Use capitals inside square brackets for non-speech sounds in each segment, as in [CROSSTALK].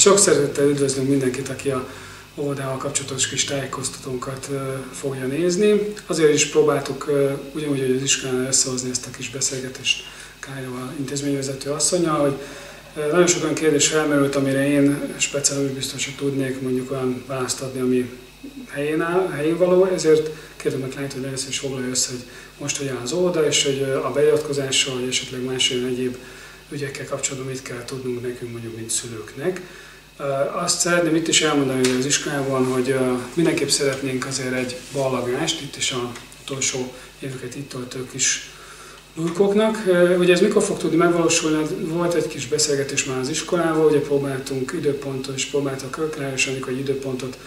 Sok szeretettel üdvözlünk mindenkit, aki a óvodával kapcsolatos kis tájékoztatónkat fogja nézni. Azért is próbáltuk ugyanúgy, hogy az iskolánál összehozni ezt a kis beszélgetést Kályóval intézményvezető asszonya, hogy nagyon sok olyan kérdés felmerült, amire én speciális biztos, hogy tudnék mondjuk olyan választ adni, ami helyén, áll, helyén való, ezért kérdem meg lehet, hogy először is foglalja össze, hogy most hogy áll az óvoda, és hogy a beiratkozással, vagy esetleg más olyan egyéb ügyekkel kapcsolatban mit kell tudnunk nekünk, mondjuk, mint szülőknek. Azt szeretném itt is elmondani hogy az iskolában, hogy mindenképp szeretnénk azért egy ballagást, itt is a utolsó éveket itt töltők is lurkoknak. Ugye ez mikor fog tudni megvalósulni? Hát volt egy kis beszélgetés már az iskolával, ugye próbáltunk időpontot, és próbáltak Kölkrályos egy időpontot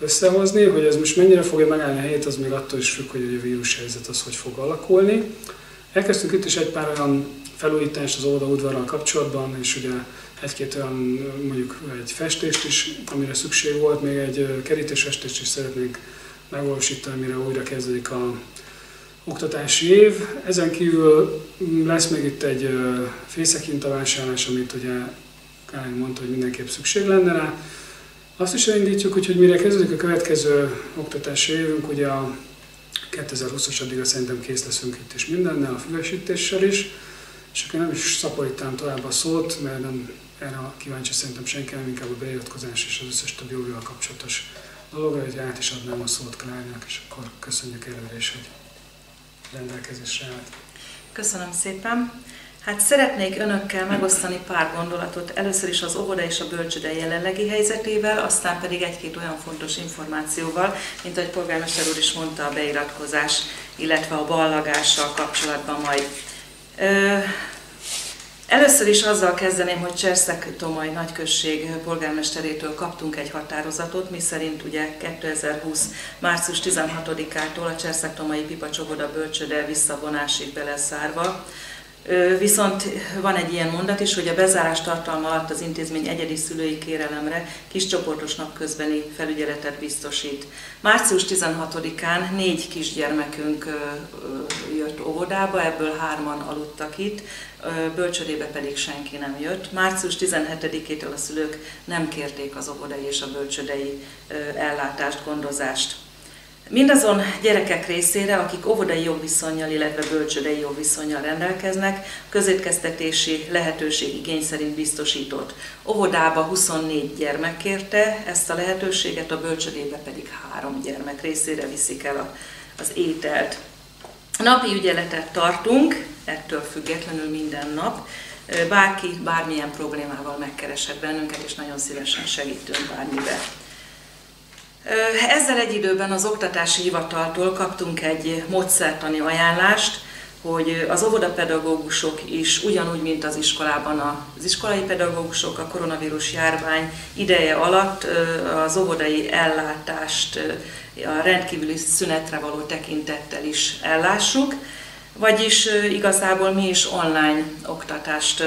összehozni, hogy ez most mennyire fogja megállni a helyét, az még attól is függ, hogy a vírus helyzet az hogy fog alakulni. Elkezdtünk itt is egy pár olyan felújítást az óvoda udvarral kapcsolatban, és ugye egy-két olyan mondjuk egy festést is, amire szükség volt, még egy kerítésfestést is szeretnénk megvalósítani, mire újra kezdődik a oktatási év. Ezen kívül lesz még itt egy fészekintavásárlás, amit ugye Kály mondta, hogy mindenképp szükség lenne rá. Azt is elindítjuk, hogy, hogy mire kezdődik a következő oktatási évünk, ugye a 2020-as addigra szerintem kész leszünk itt is mindennel, a füvesítéssel is, és akkor nem is szaporítám tovább a szót, mert nem erre kíváncsi szerintem senki, nem inkább a beiratkozás és az összes többi jogival kapcsolatos dologra, hogy át is adnám a szót Klárnak, és akkor köszönjük előre is, hogy rendelkezésre állt. Köszönöm szépen. Hát szeretnék önökkel megosztani pár gondolatot, először is az óvoda és a bölcsöde jelenlegi helyzetével, aztán pedig egy-két olyan fontos információval, mint ahogy polgármester úr is mondta, a beiratkozás, illetve a ballagással kapcsolatban majd. Először is azzal kezdeném, hogy Cserszek Tomaj nagyközség polgármesterétől kaptunk egy határozatot, mi szerint ugye 2020. március 16-ától a Cserszek Tomai Pipa Csoboda bölcsöde visszavonásig beleszárva Viszont van egy ilyen mondat is, hogy a bezárás tartalma alatt az intézmény egyedi szülői kérelemre kiscsoportos napközbeni felügyeletet biztosít. Március 16-án négy kisgyermekünk jött óvodába, ebből hárman aludtak itt, bölcsödébe pedig senki nem jött. Március 17-től a szülők nem kérték az óvodai és a bölcsödei ellátást, gondozást. Mindazon gyerekek részére, akik óvodai jogviszonyjal, illetve bölcsödei jogviszonyjal rendelkeznek, közétkeztetési lehetőség igény szerint biztosított. Óvodába 24 gyermek kérte ezt a lehetőséget, a bölcsödébe pedig három gyermek részére viszik el az ételt. Napi ügyeletet tartunk, ettől függetlenül minden nap. Bárki bármilyen problémával megkereshet bennünket, és nagyon szívesen segítünk bármiben. Ezzel egy időben az Oktatási Hivataltól kaptunk egy módszertani ajánlást, hogy az óvodapedagógusok is ugyanúgy, mint az iskolában az iskolai pedagógusok a koronavírus járvány ideje alatt az óvodai ellátást a rendkívüli szünetre való tekintettel is ellássuk, vagyis igazából mi is online oktatást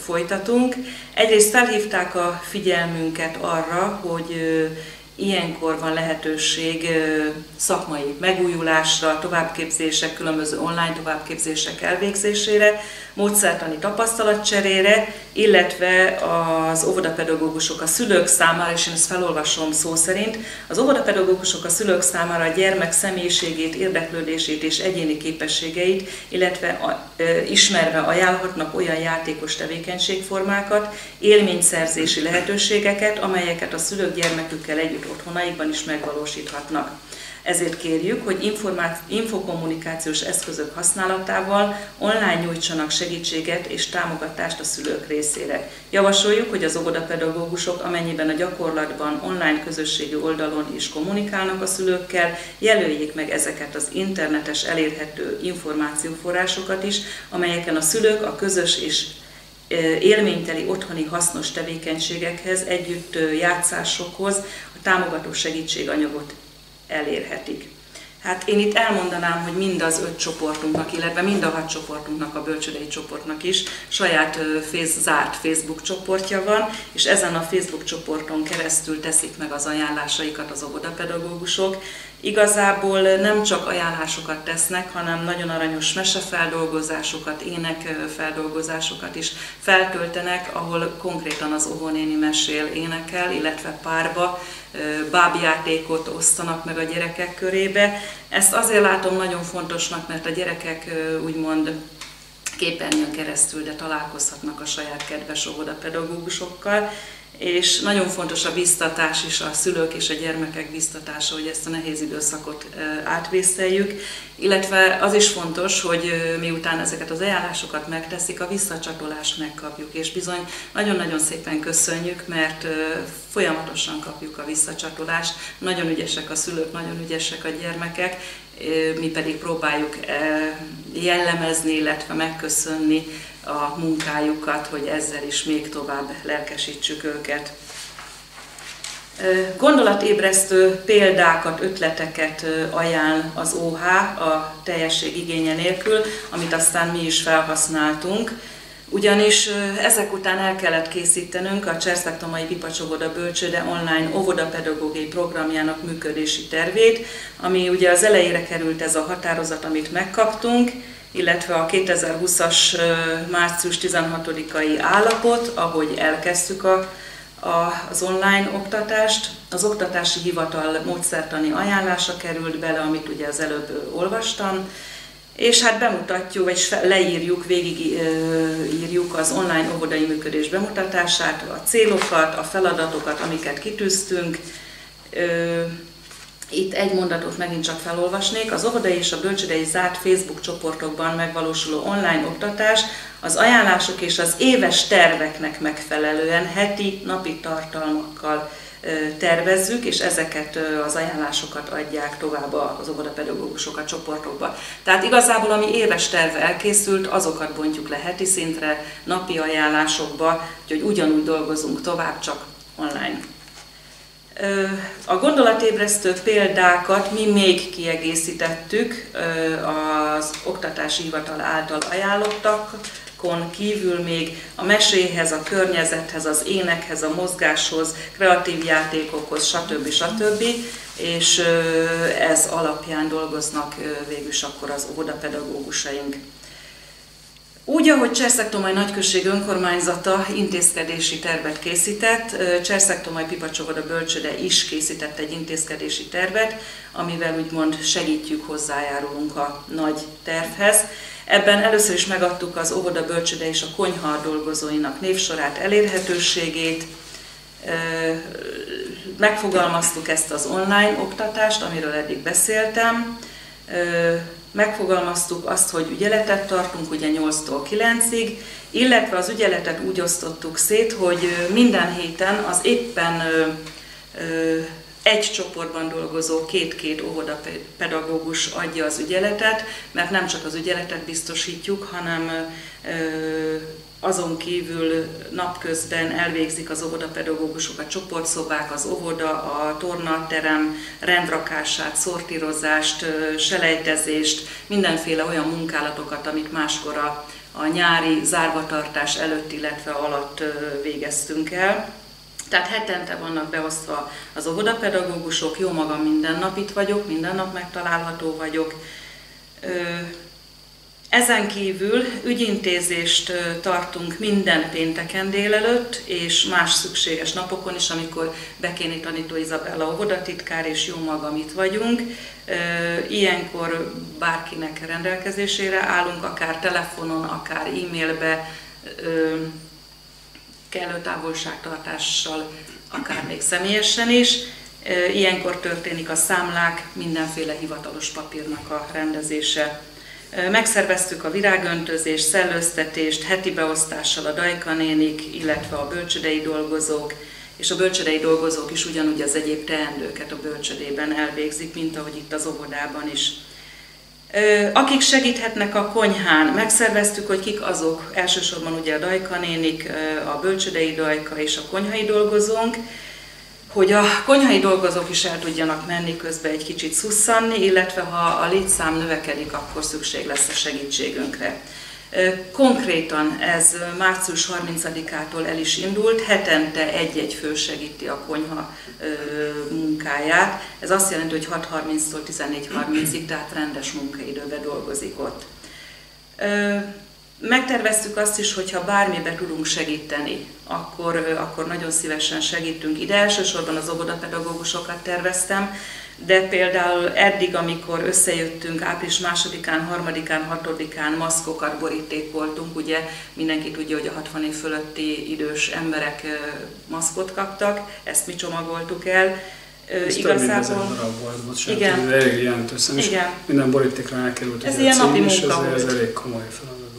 folytatunk. Egyrészt felhívták a figyelmünket arra, hogy Ilyenkor van lehetőség szakmai megújulásra, továbbképzések, különböző online továbbképzések elvégzésére, módszertani tapasztalatcserére, illetve az óvodapedagógusok a szülők számára, és én ezt felolvasom szó szerint, az óvodapedagógusok a szülők számára a gyermek személyiségét, érdeklődését és egyéni képességeit, illetve a, e, ismerve ajánlhatnak olyan játékos tevékenységformákat, élményszerzési lehetőségeket, amelyeket a szülők gyermekükkel együtt otthonaikban is megvalósíthatnak. Ezért kérjük, hogy infokommunikációs eszközök használatával online nyújtsanak segítséget és támogatást a szülők részére. Javasoljuk, hogy az óvodapedagógusok, amennyiben a gyakorlatban online közösségi oldalon is kommunikálnak a szülőkkel, jelöljék meg ezeket az internetes elérhető információforrásokat is, amelyeken a szülők a közös és e, élményteli otthoni hasznos tevékenységekhez, együtt játszásokhoz támogató segítséganyagot elérhetik. Hát én itt elmondanám, hogy mind az öt csoportunknak, illetve mind a hat csoportunknak, a bölcsödei csoportnak is saját fész, zárt Facebook csoportja van, és ezen a Facebook csoporton keresztül teszik meg az ajánlásaikat az óvodapedagógusok, Igazából nem csak ajánlásokat tesznek, hanem nagyon aranyos mesefeldolgozásokat, énekfeldolgozásokat is feltöltenek, ahol konkrétan az óvónéni mesél, énekel, illetve párba bábjátékot osztanak meg a gyerekek körébe. Ezt azért látom nagyon fontosnak, mert a gyerekek úgymond képernyőn keresztül, de találkozhatnak a saját kedves óvodapedagógusokkal, és nagyon fontos a biztatás is, a szülők és a gyermekek biztatása, hogy ezt a nehéz időszakot átvészeljük, illetve az is fontos, hogy miután ezeket az ajánlásokat megteszik, a visszacsatolást megkapjuk, és bizony nagyon-nagyon szépen köszönjük, mert folyamatosan kapjuk a visszacsatolást, nagyon ügyesek a szülők, nagyon ügyesek a gyermekek, mi pedig próbáljuk jellemezni, illetve megköszönni a munkájukat, hogy ezzel is még tovább lelkesítsük őket. Gondolatébresztő példákat, ötleteket ajánl az OH a teljesség igénye nélkül, amit aztán mi is felhasználtunk. Ugyanis ezek után el kellett készítenünk a Cserszaktomai Pipacsogoda Bölcsőde online óvodapedagógiai programjának működési tervét, ami ugye az elejére került ez a határozat, amit megkaptunk, illetve a 2020-as március 16-ai állapot, ahogy elkezdtük a, a, az online oktatást. Az oktatási hivatal módszertani ajánlása került bele, amit ugye az előbb olvastam, és hát bemutatjuk, vagy leírjuk, végigírjuk az online óvodai működés bemutatását, a célokat, a feladatokat, amiket kitűztünk, itt egy mondatot megint csak felolvasnék. Az óvodai és a bölcsődei zárt Facebook csoportokban megvalósuló online oktatás az ajánlások és az éves terveknek megfelelően heti, napi tartalmakkal tervezzük, és ezeket az ajánlásokat adják tovább az óvodapedagógusok a csoportokba. Tehát igazából, ami éves terve elkészült, azokat bontjuk le heti szintre, napi ajánlásokba, úgyhogy ugyanúgy dolgozunk tovább, csak online. A gondolatébresztő példákat mi még kiegészítettük az Oktatási Hivatal által ajánlottakon kívül még a meséhez, a környezethez, az énekhez, a mozgáshoz, kreatív játékokhoz, stb. stb. És ez alapján dolgoznak végül is akkor az óvodapedagógusaink. Úgy, ahogy Cserszektomai Nagyközség önkormányzata intézkedési tervet készített, Cserszektomai Pipacsogoda Bölcsöde is készített egy intézkedési tervet, amivel úgymond segítjük, hozzájárulunk a nagy tervhez. Ebben először is megadtuk az óvoda bölcsöde és a konyha dolgozóinak névsorát, elérhetőségét, megfogalmaztuk ezt az online oktatást, amiről eddig beszéltem, megfogalmaztuk azt, hogy ügyeletet tartunk, ugye 8-tól 9-ig, illetve az ügyeletet úgy osztottuk szét, hogy minden héten az éppen egy csoportban dolgozó két-két óvodapedagógus adja az ügyeletet, mert nem csak az ügyeletet biztosítjuk, hanem azon kívül napközben elvégzik az óvodapedagógusok a csoportszobák, az óvoda, a tornaterem rendrakását, szortírozást, selejtezést, mindenféle olyan munkálatokat, amik máskor a, a nyári zárvatartás előtt, illetve alatt végeztünk el. Tehát hetente vannak beosztva az óvodapedagógusok, jó magam minden nap itt vagyok, minden nap megtalálható vagyok. Ezen kívül ügyintézést tartunk minden pénteken délelőtt, és más szükséges napokon is, amikor Bekéni Tanító Izabella óvodatitkár és jó magam itt vagyunk. Ilyenkor bárkinek rendelkezésére állunk, akár telefonon, akár e-mailbe, kellő távolságtartással, akár még személyesen is. Ilyenkor történik a számlák, mindenféle hivatalos papírnak a rendezése. Megszerveztük a virágöntözést, szellőztetést, heti beosztással a dajkanénik, illetve a bölcsödei dolgozók, és a bölcsödei dolgozók is ugyanúgy az egyéb teendőket a bölcsödében elvégzik, mint ahogy itt az óvodában is. Akik segíthetnek a konyhán, megszerveztük, hogy kik azok, elsősorban ugye a dajkanénik, a bölcsödei dajka és a konyhai dolgozónk, hogy a konyhai dolgozók is el tudjanak menni közben egy kicsit szusszanni, illetve ha a létszám növekedik, akkor szükség lesz a segítségünkre. Konkrétan ez március 30-ától el is indult, hetente egy-egy fő segíti a konyha munkáját. Ez azt jelenti, hogy 6.30-tól 14.30-ig, tehát rendes munkaidőben dolgozik ott. Megterveztük azt is, hogyha bármibe tudunk segíteni, akkor, akkor nagyon szívesen segítünk. Ide elsősorban az óvodapedagógusokat terveztem, de például eddig, amikor összejöttünk április másodikán, harmadikán, hatodikán maszkokat borítékoltunk, ugye mindenki tudja, hogy a 60 év fölötti idős emberek maszkot kaptak, ezt mi csomagoltuk el, ez igazából... több darab volt, bocsánat, igen. elég jelentős igen. minden borítékra elkerült. Ez ilyen napi munka ez, ez elég komoly feladat.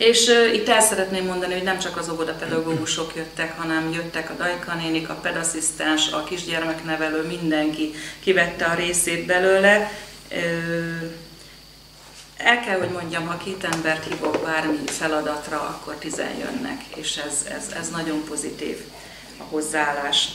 És itt el szeretném mondani, hogy nem csak az óvodapedagógusok jöttek, hanem jöttek a Dajka nénik, a pedasszisztens, a kisgyermeknevelő, mindenki kivette a részét belőle. El kell, hogy mondjam, ha két embert hívok bármi feladatra, akkor tizen jönnek, és ez, ez, ez nagyon pozitív a hozzáállás.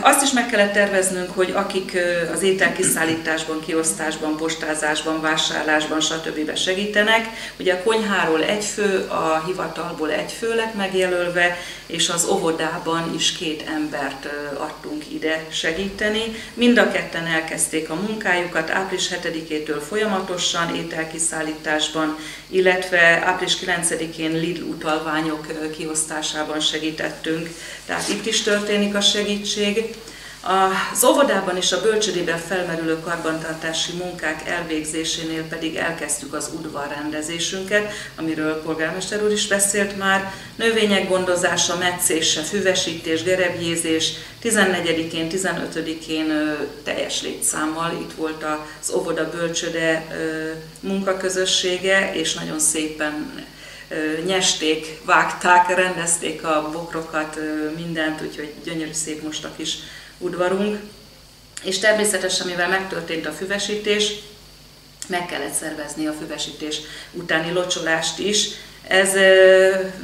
Azt is meg kellett terveznünk, hogy akik az ételkiszállításban, kiosztásban, postázásban, vásárlásban, stb. segítenek, ugye a konyháról egy fő, a hivatalból egy fő lett megjelölve, és az óvodában is két embert adtunk ide segíteni. Mind a ketten elkezdték a munkájukat április 7-től folyamatosan ételkiszállításban, illetve április 9-én Lidl utalványok kiosztásában segítettünk. Tehát itt is történik a segítség. Az óvodában és a bölcsödében felmerülő karbantartási munkák elvégzésénél pedig elkezdtük az udvarrendezésünket, amiről polgármester úr is beszélt már. Növények gondozása, meccése, füvesítés, gerebjézés, 14-én, 15-én teljes létszámmal itt volt az óvoda bölcsöde munkaközössége, és nagyon szépen nyesték, vágták, rendezték a bokrokat, mindent, úgyhogy gyönyörű szép most a kis udvarunk. És természetesen, mivel megtörtént a füvesítés, meg kellett szervezni a füvesítés utáni locsolást is. Ez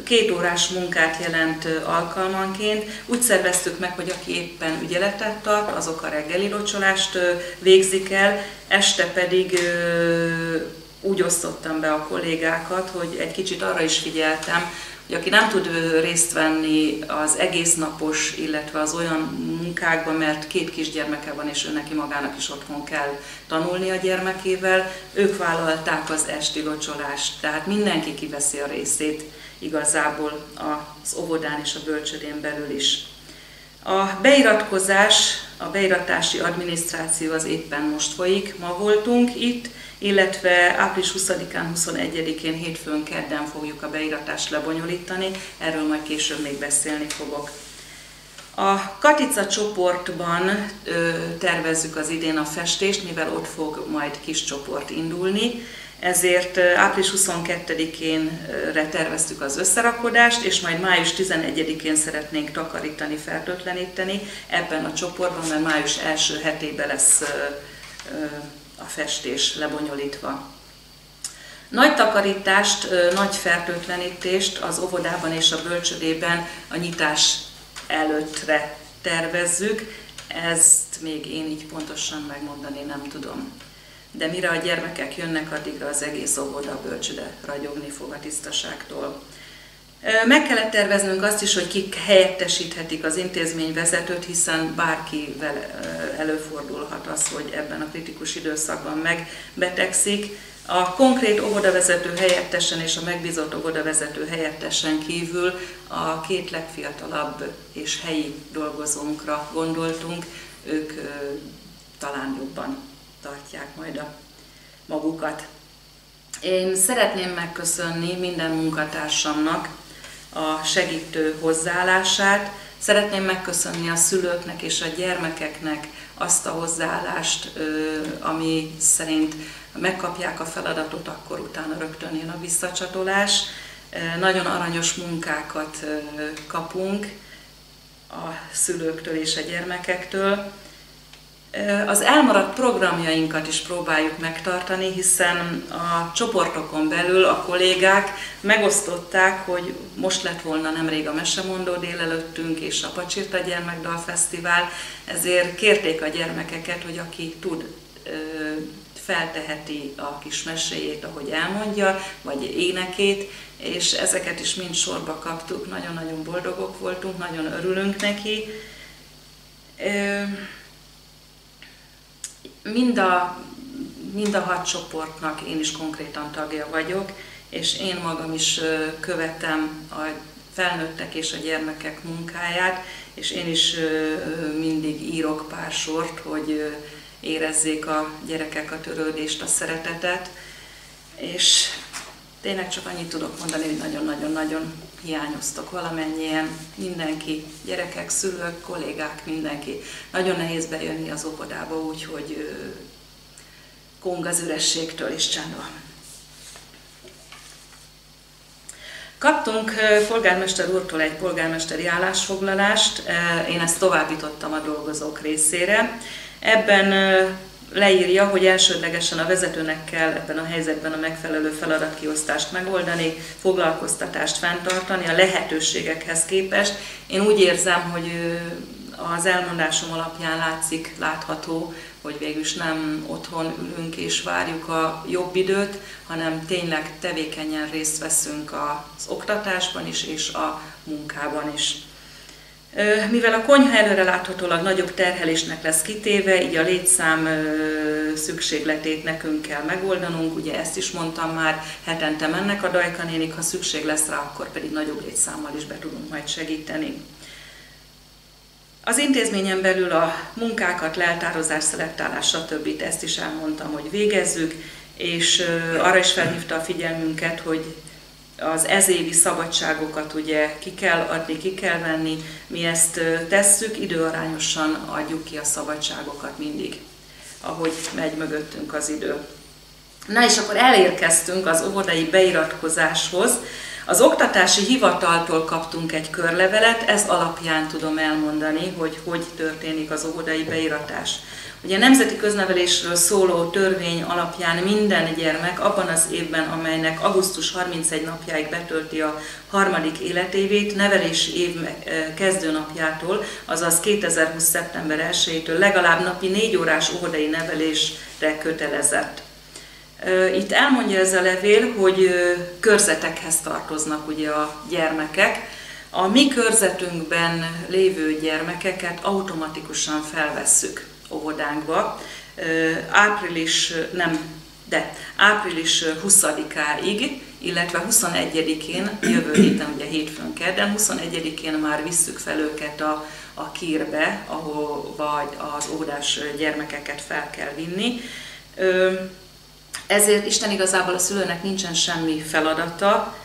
két órás munkát jelent alkalmanként. Úgy szerveztük meg, hogy aki éppen ügyeletet tart, azok a reggeli locsolást végzik el, este pedig úgy osztottam be a kollégákat, hogy egy kicsit arra is figyeltem, hogy aki nem tud részt venni az egész napos, illetve az olyan munkákban, mert két kisgyermeke van, és ő neki magának is otthon kell tanulni a gyermekével, ők vállalták az esti locsolást, tehát mindenki kiveszi a részét igazából az óvodán és a bölcsödén belül is. A beiratkozás, a beiratási adminisztráció az éppen most folyik, ma voltunk itt, illetve április 20-án, 21-én, hétfőn, kedden fogjuk a beiratást lebonyolítani, erről majd később még beszélni fogok. A Katica csoportban ö, tervezzük az idén a festést, mivel ott fog majd kis csoport indulni, ezért április 22-én terveztük az összerakodást, és majd május 11-én szeretnénk takarítani, fertőtleníteni ebben a csoportban, mert május első hetében lesz a festés lebonyolítva. Nagy takarítást, nagy fertőtlenítést az óvodában és a bölcsödében a nyitás előttre tervezzük. Ezt még én így pontosan megmondani nem tudom. De mire a gyermekek jönnek, addigra az egész óvoda bölcsöde ragyogni fog a tisztaságtól. Meg kellett terveznünk azt is, hogy kik helyettesíthetik az intézményvezetőt, hiszen bárkivel előfordulhat az, hogy ebben a kritikus időszakban megbetegszik. A konkrét óvodavezető helyettesen és a megbízott óvodavezető helyettesen kívül a két legfiatalabb és helyi dolgozónkra gondoltunk, ők talán jobban tartják majd a magukat. Én szeretném megköszönni minden munkatársamnak, a segítő hozzáállását. Szeretném megköszönni a szülőknek és a gyermekeknek azt a hozzáállást, ami szerint megkapják a feladatot, akkor utána rögtön jön a visszacsatolás. Nagyon aranyos munkákat kapunk a szülőktől és a gyermekektől. Az elmaradt programjainkat is próbáljuk megtartani, hiszen a csoportokon belül a kollégák megosztották, hogy most lett volna nemrég a Mesemondó délelőttünk és a Pacsirta Gyermekdal Fesztivál, ezért kérték a gyermekeket, hogy aki tud felteheti a kis meséjét, ahogy elmondja, vagy énekét, és ezeket is mind sorba kaptuk, nagyon-nagyon boldogok voltunk, nagyon örülünk neki. Mind a, mind a hat csoportnak én is konkrétan tagja vagyok, és én magam is követem a felnőttek és a gyermekek munkáját, és én is mindig írok pár sort, hogy érezzék a gyerekek a törődést, a szeretetet, és tényleg csak annyit tudok mondani, hogy nagyon-nagyon-nagyon hiányoztok valamennyien, mindenki, gyerekek, szülők, kollégák, mindenki. Nagyon nehéz bejönni az óvodába úgy, hogy kong az ürességtől és csend. Kaptunk polgármester úrtól egy polgármesteri állásfoglalást, én ezt továbbítottam a dolgozók részére. Ebben leírja, hogy elsődlegesen a vezetőnek kell ebben a helyzetben a megfelelő feladatkiosztást megoldani, foglalkoztatást fenntartani a lehetőségekhez képest. Én úgy érzem, hogy az elmondásom alapján látszik, látható, hogy végül is nem otthon ülünk és várjuk a jobb időt, hanem tényleg tevékenyen részt veszünk az oktatásban is és a munkában is. Mivel a konyha előre láthatólag nagyobb terhelésnek lesz kitéve, így a létszám szükségletét nekünk kell megoldanunk, ugye ezt is mondtam már, hetente mennek a dajkanénik, ha szükség lesz rá, akkor pedig nagyobb létszámmal is be tudunk majd segíteni. Az intézményen belül a munkákat, leltározás, szelektálás, stb. ezt is elmondtam, hogy végezzük, és arra is felhívta a figyelmünket, hogy az ezévi szabadságokat ugye ki kell adni, ki kell venni, mi ezt tesszük, időarányosan adjuk ki a szabadságokat mindig, ahogy megy mögöttünk az idő. Na és akkor elérkeztünk az óvodai beiratkozáshoz, az oktatási hivataltól kaptunk egy körlevelet, ez alapján tudom elmondani, hogy hogy történik az óvodai beiratás. Ugye a Nemzeti Köznevelésről szóló törvény alapján minden gyermek abban az évben, amelynek augusztus 31 napjáig betölti a harmadik életévét, nevelési év kezdőnapjától, azaz 2020. szeptember 1-től legalább napi 4 órás óvodai nevelésre kötelezett. Itt elmondja ez a levél, hogy körzetekhez tartoznak ugye a gyermekek. A mi körzetünkben lévő gyermekeket automatikusan felvesszük óvodánkba. Április, nem, de április 20-áig, illetve 21-én, jövő héten, ugye hétfőn kedden, 21-én már visszük fel őket a, a kírbe, ahova az óvodás gyermekeket fel kell vinni. Ezért Isten igazából a szülőnek nincsen semmi feladata,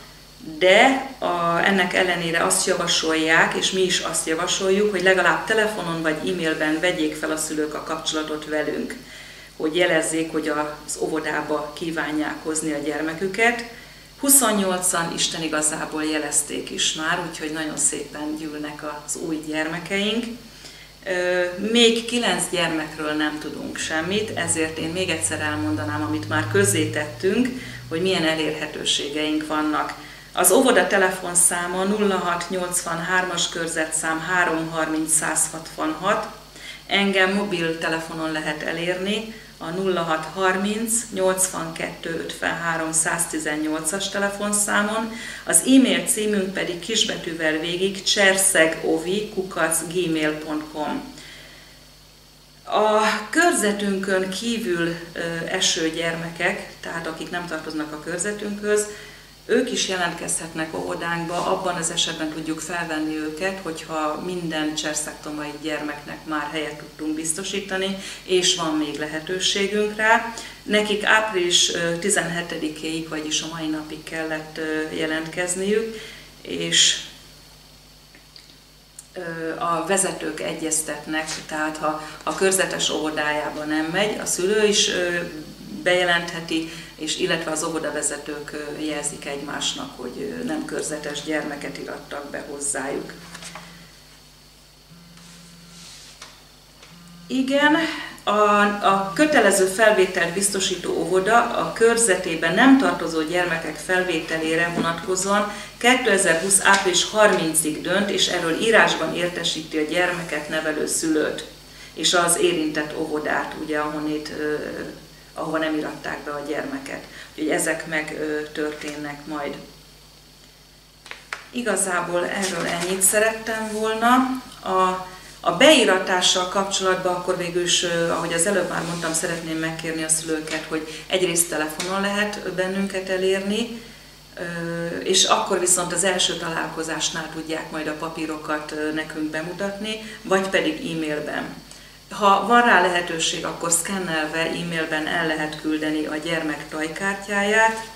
de a, ennek ellenére azt javasolják, és mi is azt javasoljuk, hogy legalább telefonon vagy e-mailben vegyék fel a szülők a kapcsolatot velünk, hogy jelezzék, hogy az óvodába kívánják hozni a gyermeküket. 28-an Isten igazából jelezték is már, úgyhogy nagyon szépen gyűlnek az új gyermekeink. Még kilenc gyermekről nem tudunk semmit, ezért én még egyszer elmondanám, amit már közzétettünk, hogy milyen elérhetőségeink vannak. Az óvoda telefonszáma 0683-as körzetszám 330 166, engem mobiltelefonon lehet elérni, a 0630 82 53 118-as telefonszámon, az e-mail címünk pedig kisbetűvel végig cserszegovi.gmail.com. A körzetünkön kívül eső gyermekek, tehát akik nem tartoznak a körzetünkhöz, ők is jelentkezhetnek óvodánkba, abban az esetben tudjuk felvenni őket, hogyha minden cserszektomai gyermeknek már helyet tudtunk biztosítani, és van még lehetőségünk rá. Nekik április 17-éig, vagyis a mai napig kellett jelentkezniük, és a vezetők egyeztetnek, tehát ha a körzetes óvodájába nem megy, a szülő is bejelentheti, és illetve az óvodavezetők jelzik egymásnak, hogy nem körzetes gyermeket irattak be hozzájuk. Igen, a, a kötelező felvételt biztosító óvoda a körzetében nem tartozó gyermekek felvételére vonatkozóan 2020. április 30-ig dönt, és erről írásban értesíti a gyermeket nevelő szülőt és az érintett óvodát, ugye ahonnét ahova nem iratták be a gyermeket. Úgyhogy ezek meg történnek majd. Igazából erről ennyit szerettem volna. A, a beíratással kapcsolatban akkor végül is, ahogy az előbb már mondtam, szeretném megkérni a szülőket, hogy egyrészt telefonon lehet bennünket elérni, és akkor viszont az első találkozásnál tudják majd a papírokat nekünk bemutatni, vagy pedig e-mailben. Ha van rá lehetőség, akkor szkennelve e-mailben el lehet küldeni a gyermek tajkártyáját,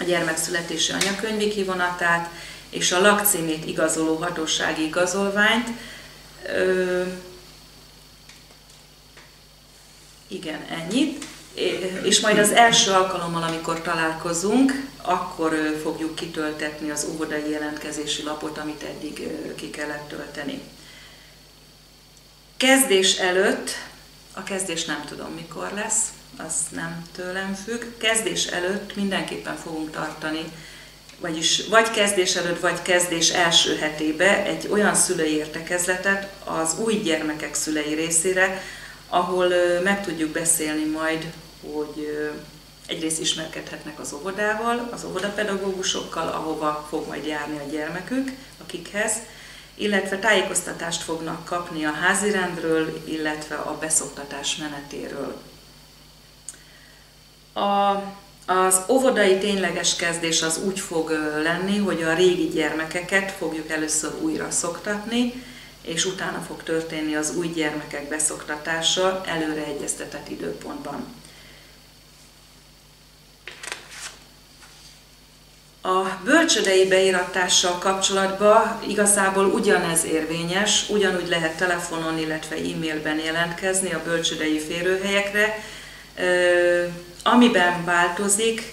a gyermek születési anyakönyvi kivonatát, és a lakcímét igazoló hatósági igazolványt. Ö, igen, ennyit. És majd az első alkalommal, amikor találkozunk, akkor fogjuk kitöltetni az óvodai jelentkezési lapot, amit eddig ki kellett tölteni. Kezdés előtt, a kezdés nem tudom mikor lesz, az nem tőlem függ, kezdés előtt mindenképpen fogunk tartani vagyis vagy kezdés előtt, vagy kezdés első hetébe egy olyan szülői értekezletet az új gyermekek szülei részére, ahol meg tudjuk beszélni majd, hogy egyrészt ismerkedhetnek az óvodával, az óvodapedagógusokkal, ahova fog majd járni a gyermekük, akikhez, illetve tájékoztatást fognak kapni a házirendről, illetve a beszoktatás menetéről. A az óvodai tényleges kezdés az úgy fog lenni, hogy a régi gyermekeket fogjuk először újra szoktatni, és utána fog történni az új gyermekek beszoktatása előre egyeztetett időpontban. A bölcsödei beíratással kapcsolatban igazából ugyanez érvényes, ugyanúgy lehet telefonon, illetve e-mailben jelentkezni a bölcsödei férőhelyekre, Amiben változik,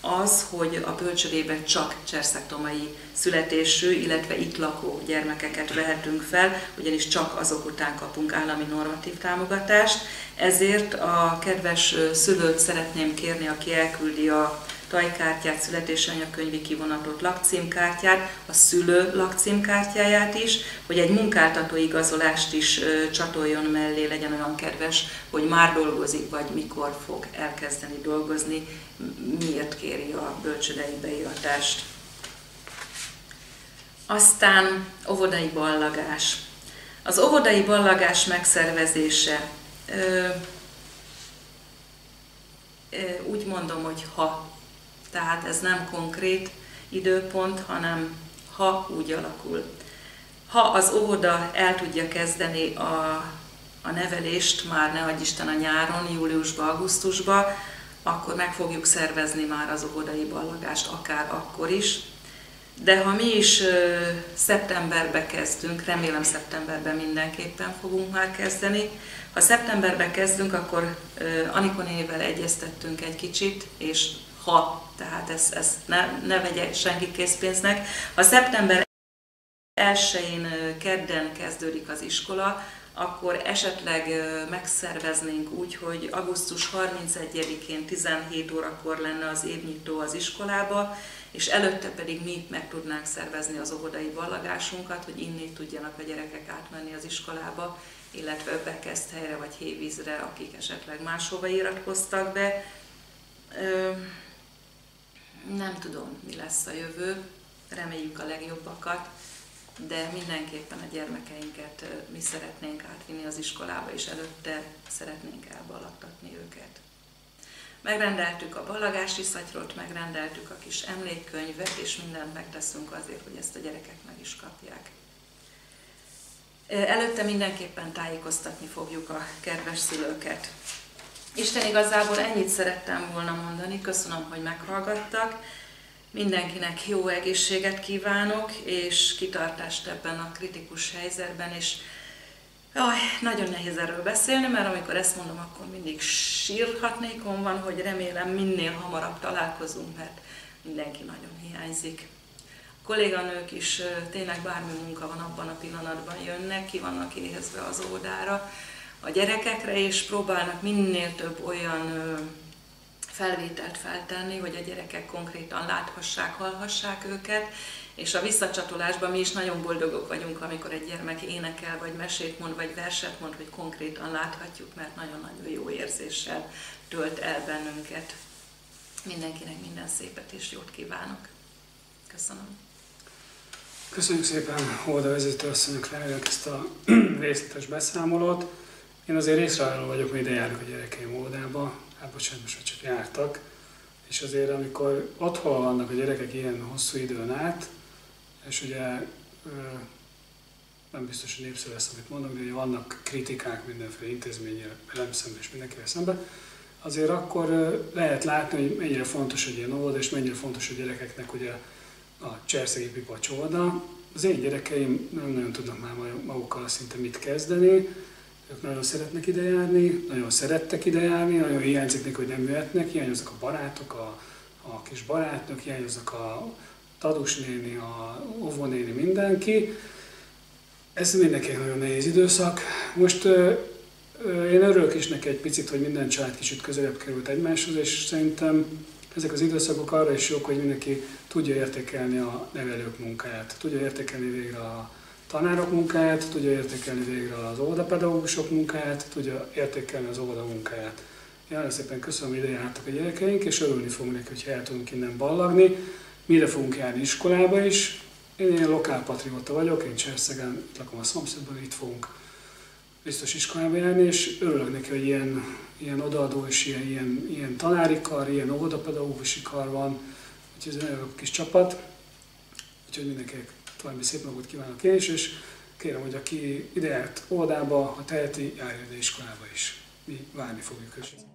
az, hogy a bölcsödében csak cserszektomai születésű, illetve itt lakó gyermekeket vehetünk fel, ugyanis csak azok után kapunk állami normatív támogatást. Ezért a kedves szülőt szeretném kérni, aki elküldi a tajkártyát, születésanyagkönyvi kivonatot, lakcímkártyát, a szülő lakcímkártyáját is, hogy egy munkáltató igazolást is csatoljon mellé, legyen olyan kedves, hogy már dolgozik, vagy mikor fog elkezdeni dolgozni, miért kéri a bölcsödei beiratást. Aztán óvodai ballagás. Az óvodai ballagás megszervezése. Úgy mondom, hogy ha tehát ez nem konkrét időpont, hanem ha úgy alakul. Ha az óvoda el tudja kezdeni a, a nevelést, már ne Isten a nyáron, júliusba, augusztusba, akkor meg fogjuk szervezni már az óvodai ballagást, akár akkor is. De ha mi is ö, szeptemberbe kezdünk, remélem szeptemberben mindenképpen fogunk már kezdeni, ha szeptemberben kezdünk, akkor ö, Anikonével egyeztettünk egy kicsit, és ha, tehát ezt, ezt ne, ne vegye senki készpénznek. Ha szeptember 1-én kedden kezdődik az iskola, akkor esetleg megszerveznénk úgy, hogy augusztus 31-én 17 órakor lenne az évnyitó az iskolába, és előtte pedig mi meg tudnánk szervezni az óvodai ballagásunkat, hogy innét tudjanak a gyerekek átmenni az iskolába, illetve helyre vagy hévízre, akik esetleg máshova iratkoztak be. Nem tudom, mi lesz a jövő, reméljük a legjobbakat, de mindenképpen a gyermekeinket mi szeretnénk átvinni az iskolába, és előtte szeretnénk elballagtatni őket. Megrendeltük a ballagási szatyrot, megrendeltük a kis emlékkönyvet, és mindent megteszünk azért, hogy ezt a gyerekek meg is kapják. Előtte mindenképpen tájékoztatni fogjuk a kedves szülőket. Isten igazából ennyit szerettem volna mondani, köszönöm, hogy meghallgattak. Mindenkinek jó egészséget kívánok, és kitartást ebben a kritikus helyzetben, és Jaj, nagyon nehéz erről beszélni, mert amikor ezt mondom, akkor mindig sírhatnékom van, hogy remélem minél hamarabb találkozunk, mert mindenki nagyon hiányzik. A kolléganők is tényleg bármi munka van abban a pillanatban jönnek, ki vannak éhezve az ódára, a gyerekekre, és próbálnak minél több olyan felvételt feltenni, hogy a gyerekek konkrétan láthassák, hallhassák őket, és a visszacsatolásban mi is nagyon boldogok vagyunk, amikor egy gyermek énekel, vagy mesét mond, vagy verset mond, hogy konkrétan láthatjuk, mert nagyon-nagyon jó érzéssel tölt el bennünket. Mindenkinek minden szépet és jót kívánok. Köszönöm. Köszönjük szépen Holda vezető asszonyok ezt a [CLEARS THROAT] részletes beszámolót. Én azért részrehajló vagyok, hogy ide járok a gyerekeim óvodába, hát bocsánat, most csak jártak, és azért amikor otthon vannak a gyerekek ilyen hosszú időn át, és ugye nem biztos, hogy népszerű lesz, amit mondok, de ugye vannak kritikák mindenféle intézményre, velem szemben és mindenkivel szemben, azért akkor lehet látni, hogy mennyire fontos egy ilyen óvoda, és mennyire fontos a gyerekeknek ugye a cserszegi pipa csolda. Az én gyerekeim nem nagyon tudnak már magukkal szinte mit kezdeni, ők nagyon szeretnek ide járni, nagyon szerettek ide járni, nagyon hiányzik nekik, hogy nem jöhetnek, hiányoznak a barátok, a, a kis barátnők, hiányoznak a tadus néni, a óvónéni, mindenki. Ez mindenkinek nagyon nehéz időszak. Most én örülök is neki egy picit, hogy minden család kicsit közelebb került egymáshoz, és szerintem ezek az időszakok arra is jók, hogy mindenki tudja értékelni a nevelők munkáját, tudja értékelni végre a tanárok munkáját, tudja értékelni végre az óvodapedagógusok munkáját, tudja értékelni az óvoda munkáját. Én nagyon szépen köszönöm, hogy ide jártak a gyerekeink, és örülni fogunk neki, hogy el tudunk innen ballagni. Mire fogunk járni iskolába is. Én ilyen lokálpatrióta vagyok, én Cserszegen, lakom a szomszédban, itt fogunk biztos iskolába járni, és örülök neki, hogy ilyen, ilyen odaadó és ilyen, ilyen, ilyen tanári kar, ilyen óvodapedagógusi kar van, úgyhogy ez egy kis csapat, úgyhogy mindenkinek további szép napot kívánok én is, és kérem, hogy aki ide járt óvodába, ha teheti, járjon iskolába is. Mi várni fogjuk őket.